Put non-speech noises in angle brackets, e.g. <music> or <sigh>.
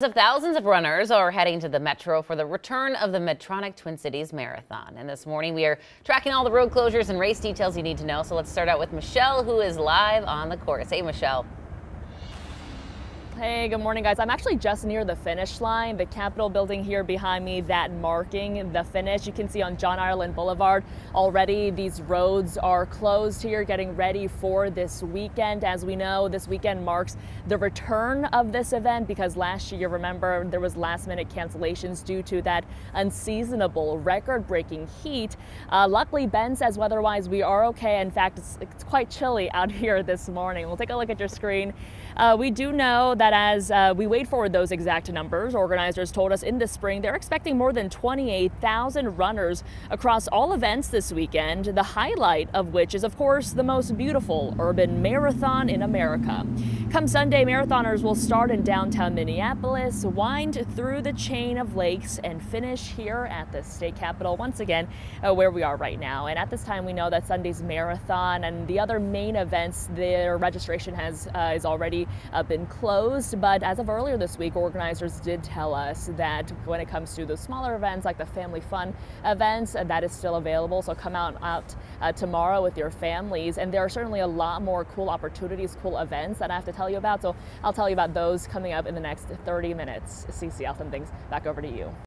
Of thousands of runners are heading to the metro for the return of the Medtronic Twin Cities Marathon. And this morning we are tracking all the road closures and race details you need to know. So let's start out with Michelle, who is live on the course. Hey, Michelle. Hey, good morning, guys. I'm actually just near the finish line, the Capitol building here behind me, that marking the finish. You can see on John Ireland Boulevard already these roads are closed here, getting ready for this weekend. As we know, this weekend marks the return of this event because last year, remember, there was last minute cancellations due to that unseasonable, record breaking heat. Uh, luckily, Ben says weather-wise we are okay. In fact, it's, it's, quite chilly out <laughs> here this morning. We'll take a look at your screen. Uh, we do know that as uh, we wait for those exact numbers, organizers told us in the spring they're expecting more than 28,000 runners across all events this weekend, the highlight of which is, of course, the most beautiful urban marathon in America. Come Sunday, marathoners will start in downtown Minneapolis, wind through the chain of lakes, and finish here at the state capitol once again, uh, where we are right now. And at this time, we know that Sunday's marathon and the other main events, their registration has uh, is already uh, been closed. But as of earlier this week, organizers did tell us that when it comes to the smaller events like the family fun events, uh, that is still available. So come out out uh, tomorrow with your families. And there are certainly a lot more cool opportunities, cool events that I have to tell you about. So I'll tell you about those coming up in the next 30 minutes. Cece, I'll send things back over to you.